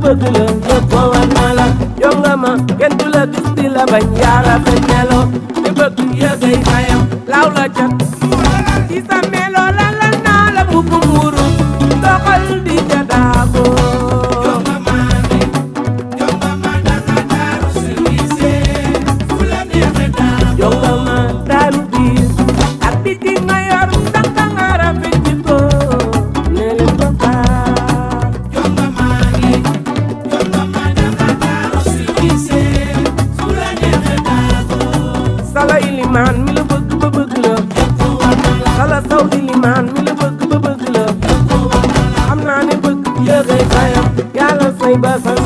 ba bëgg la lépp war na la yonga ma kenn du di la bañ yaa rafet limaan mi la bëgg ba bëgg la xala saw di limaan mi la bëgg ba bëgg la xam naa ne bëgg yëgay fayam yàlla say basal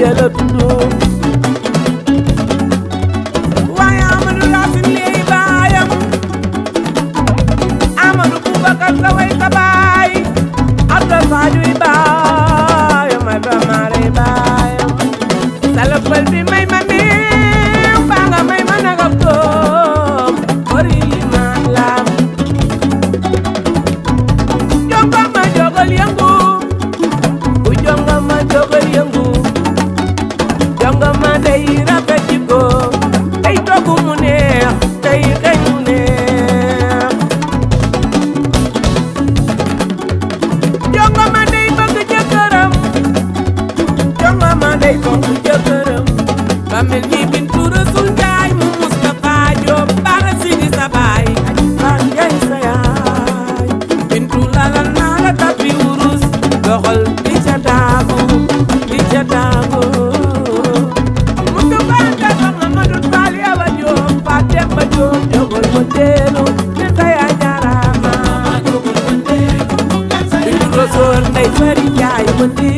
yellow know. with